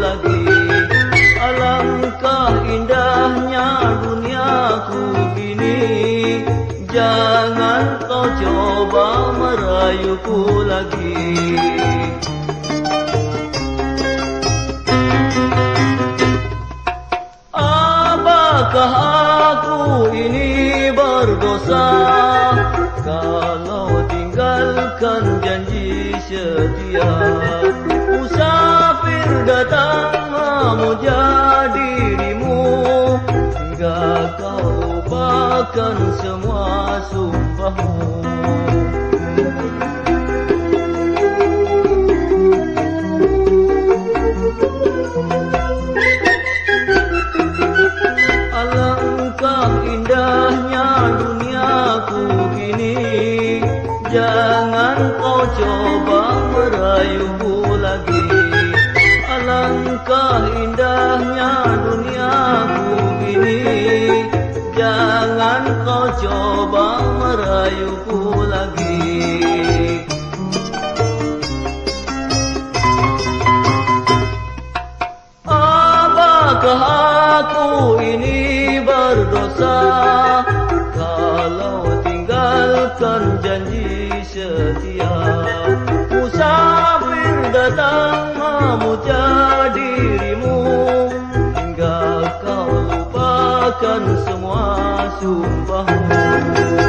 lagi. Alangkah indahnya duniaku ini Jangan kau coba merayuku lagi. Apakah aku ini berdosa? Kalau tinggalkan janji setia datang memuja dirimu. Hingga kau lupakan semua sumpahmu. Jangan kau coba merayuku lagi Alangkah indahnya duniaku ini Jangan kau coba merayuku lagi. Apakah aku ini berdosa? Kalau tinggalkan janji setia Musafir datang semua sumpahmu